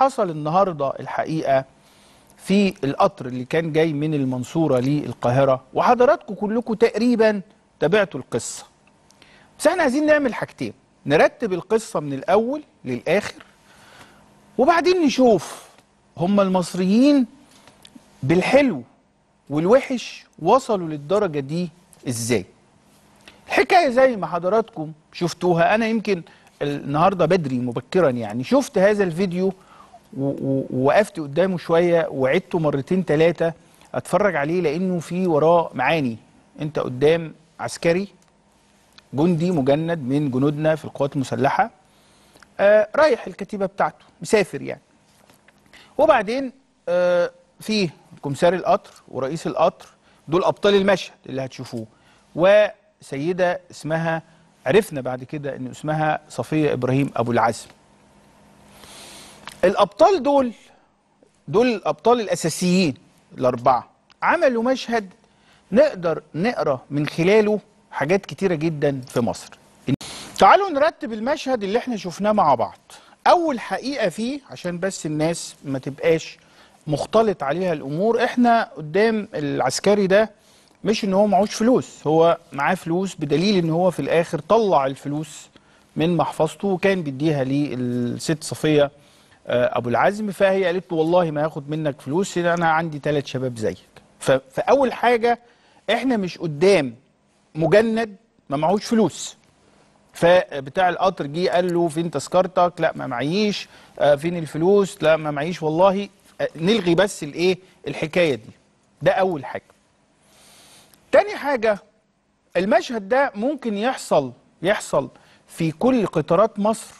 حصل النهارده الحقيقة في القطر اللي كان جاي من المنصورة للقاهرة وحضراتكم كلكم تقريبا تابعتوا القصة. بس إحنا عايزين نعمل حاجتين نرتب القصة من الأول للآخر وبعدين نشوف هم المصريين بالحلو والوحش وصلوا للدرجة دي إزاي. الحكاية زي ما حضراتكم شفتوها أنا يمكن النهارده بدري مبكرا يعني شفت هذا الفيديو ووقفت قدامه شوية وعدته مرتين ثلاثة أتفرج عليه لأنه في وراه معاني. أنت قدام عسكري جندي مجند من جنودنا في القوات المسلحة. آه رايح الكتيبة بتاعته مسافر يعني. وبعدين آه في كمسار القطر ورئيس القطر دول أبطال المشهد اللي هتشوفوه. وسيدة اسمها عرفنا بعد كده إن اسمها صفية إبراهيم أبو العزم. الأبطال دول دول الأبطال الأساسيين الأربعة. عملوا مشهد نقدر نقرأ من خلاله حاجات كتيرة جدا في مصر. تعالوا نرتب المشهد اللي إحنا شفناه مع بعض. أول حقيقة فيه عشان بس الناس ما تبقاش مختلط عليها الأمور إحنا قدام العسكري ده مش إن هو معهوش فلوس هو معاه فلوس بدليل إن هو في الآخر طلع الفلوس من محفظته وكان بيديها للست صفية أبو العزم فهي قالت له والله ما هاخد منك فلوس أنا عندي ثلاث شباب زيك. فأول حاجة إحنا مش قدام مجند ما معهوش فلوس. فبتاع القطر جه قال له فين تذكرتك؟ لا ما معيش. فين الفلوس؟ لا ما معيش. والله نلغي بس الإيه؟ الحكاية دي. ده أول حاجة. تاني حاجة المشهد ده ممكن يحصل يحصل في كل قطارات مصر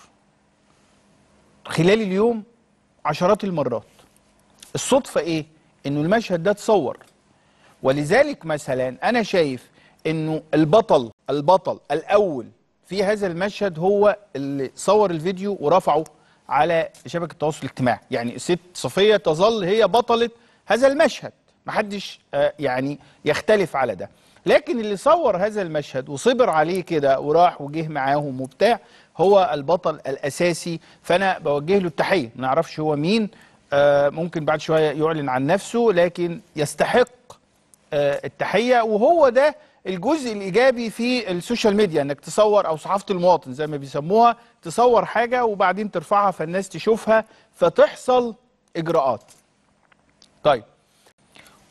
خلال اليوم عشرات المرات. الصدفة إيه؟ إنه المشهد ده اتصور. ولذلك مثلا أنا شايف إنه البطل البطل الأول في هذا المشهد هو اللي صور الفيديو ورفعه على شبكة التواصل الاجتماعي. يعني الست صفية تظل هي بطلة هذا المشهد. محدش آه يعني يختلف على ده. لكن اللي صور هذا المشهد وصبر عليه كده وراح وجه معاهم وبتاع هو البطل الأساسي فأنا بوجه له التحية. ما نعرفش هو مين آه ممكن بعد شوية يعلن عن نفسه لكن يستحق آه التحية. وهو ده الجزء الإيجابي في ال social media إنك تصور أو صحافة المواطن زي ما بيسموها تصور حاجة وبعدين ترفعها فالناس تشوفها فتحصل إجراءات. طيب.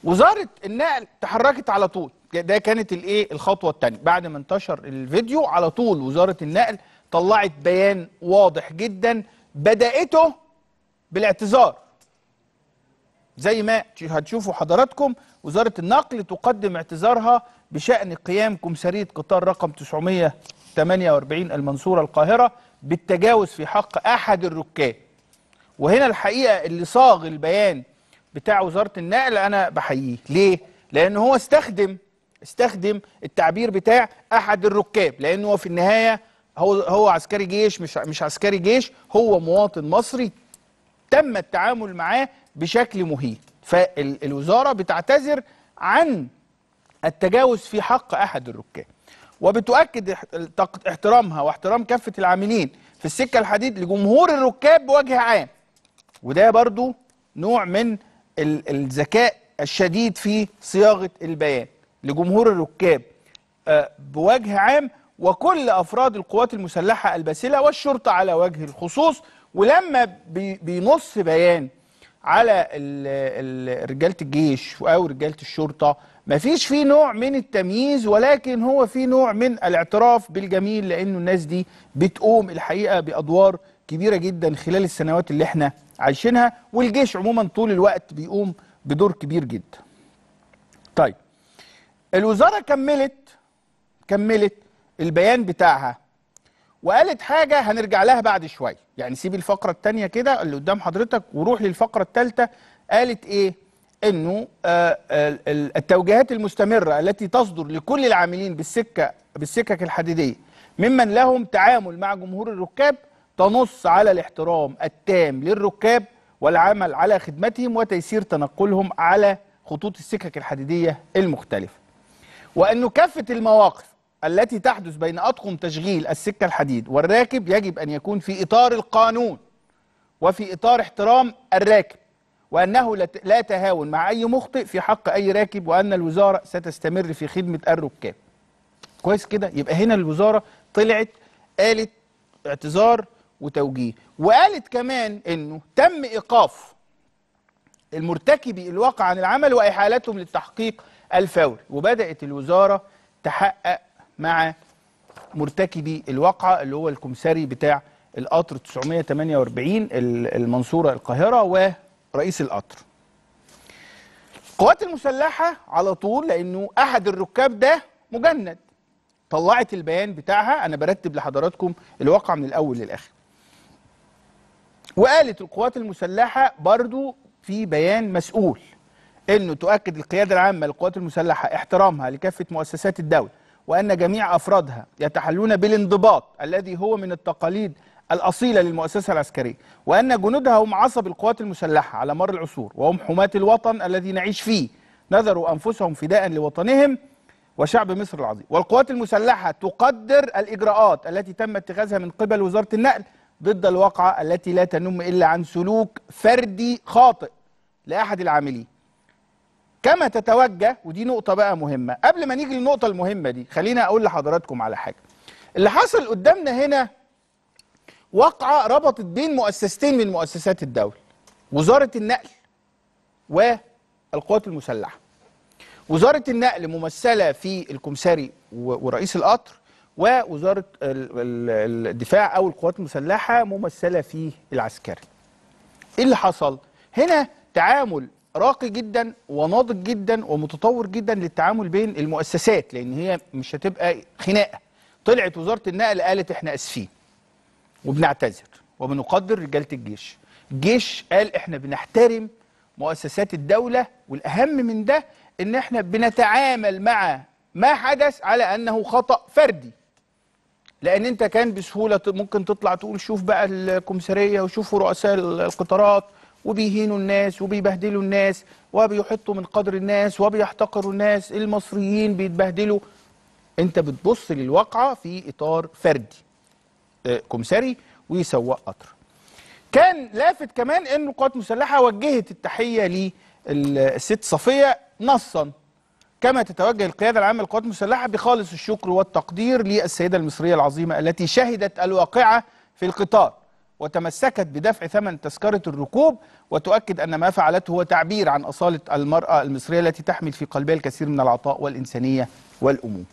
وزارة النقل تحركت على طول. ده كانت الإيه؟ الخطوة الثانية بعد ما انتشر الفيديو على طول وزارة النقل طلعت بيان واضح جدا بدأته بالاعتذار. زي ما هتشوفوا حضراتكم وزارة النقل تقدم اعتذارها بشأن قيام كمساريه قطار رقم 948 المنصورة القاهرة بالتجاوز في حق أحد الركاب. وهنا الحقيقة اللي صاغ البيان بتاع وزارة النقل أنا بحييه. ليه؟ لأن هو استخدم استخدم التعبير بتاع أحد الركاب لأنه هو في النهاية هو هو عسكري جيش مش مش عسكري جيش هو مواطن مصري تم التعامل معاه بشكل مهين فالوزاره بتعتذر عن التجاوز في حق أحد الركاب. وبتؤكد احترامها واحترام كافة العاملين في السكة الحديد لجمهور الركاب بوجه عام. وده برضو نوع من الذكاء الشديد في صياغة البيان لجمهور الركاب. بوجه عام وكل أفراد القوات المسلحة الباسلة والشرطة على وجه الخصوص ولما بينص بيان على رجالة الجيش أو رجالة الشرطة مفيش فيه نوع من التمييز ولكن هو فيه نوع من الاعتراف بالجميل لأنه الناس دي بتقوم الحقيقة بأدوار كبيرة جدا خلال السنوات اللي إحنا عايشينها والجيش عموما طول الوقت بيقوم بدور كبير جدا. طيب الوزارة كملت كملت البيان بتاعها. وقالت حاجة هنرجع لها بعد شوية. يعني سيب الفقرة الثانية كده اللي قدام حضرتك وروح للفقرة الثالثه قالت إيه؟ إنه آه التوجيهات المستمرة التي تصدر لكل العاملين بالسكة بالسكك الحديدية ممن لهم تعامل مع جمهور الركاب تنص على الاحترام التام للركاب والعمل على خدمتهم وتيسير تنقلهم على خطوط السكك الحديدية المختلفة. وانه كافة المواقف التي تحدث بين أطقم تشغيل السكة الحديد والراكب يجب أن يكون في إطار القانون وفي إطار احترام الراكب وأنه لا تهاون مع أي مخطئ في حق أي راكب وأن الوزارة ستستمر في خدمة الركاب. كويس كده؟ يبقى هنا الوزارة طلعت قالت اعتذار وتوجيه. وقالت كمان إنه تم إيقاف المرتكبي الواقع عن العمل وإحالتهم للتحقيق الفوري. وبدأت الوزارة تحقق مع مرتكبي الواقعة اللي هو الكمساري بتاع القطر 948 ال- المنصورة القاهرة ورئيس القطر. القوات المسلحة على طول لأنه أحد الركاب ده مجند. طلعت البيان بتاعها أنا برتب لحضراتكم الواقع من الأول للآخر. وقالت القوات المسلحة برضو في بيان مسؤول إنه تؤكد القيادة العامة للقوات المسلحة احترامها لكافة مؤسسات الدولة. وأن جميع أفرادها يتحلون بالانضباط الذي هو من التقاليد الأصيلة للمؤسسة العسكرية وأن جنودها هم عصب القوات المسلحة على مر العصور وهم حماة الوطن الذي نعيش فيه. نذروا أنفسهم فداء لوطنهم وشعب مصر العظيم. والقوات المسلحة تقدر الإجراءات التي تم اتخاذها من قبل وزارة النقل ضد الواقعة التي لا تنم إلا عن سلوك فردي خاطئ لأحد العاملين. كما تتوجه ودي نقطة بقى مهمة. قبل ما نيجي للنقطة المهمة دي خلينا أقول لحضراتكم على حاجة. اللي حصل قدامنا هنا واقعة ربطت بين مؤسستين من مؤسسات الدولة وزارة النقل والقوات المسلحة. وزارة النقل ممثلة في الكمساري ورئيس القطر ووزارة ال- ال- الدفاع أو القوات المسلحة ممثلة في العسكري. إيه اللي حصل؟ هنا تعامل راقي جدا وناضج جدا ومتطور جدا للتعامل بين المؤسسات لأن هي مش هتبقى خناقة. طلعت وزارة النقل قالت إحنا آسفين وبنعتذر وبنقدر رجالة الجيش. الجيش قال إحنا بنحترم مؤسسات الدولة والأهم من ده إن إحنا بنتعامل مع ما حدث على أنه خطأ فردي. لأن أنت كان بسهولة ت- ممكن تطلع تقول شوف بقى الكمسارية وشوفوا رؤساء ال- القطارات. وبيهينوا الناس وبيبهدلوا الناس وبيحطوا من قدر الناس وبيحتقروا الناس المصريين بيتبهدلوا. أنت بتبص للواقعة في إطار فردي. آه، كمساري وسواق قطر. كان لافت كمان إن القوات المسلحه وجهت التحية للست صفية نصا. كما تتوجه القيادة العامة للقوات المسلحه بخالص الشكر والتقدير للسيدة المصرية العظيمة التي شهدت الواقعة في القطار. وتمسكت بدفع ثمن تذكرة الركوب وتؤكد أن ما فعلته هو تعبير عن أصالة المرأة المصرية التي تحمل في قلبها الكثير من العطاء والإنسانية والامومه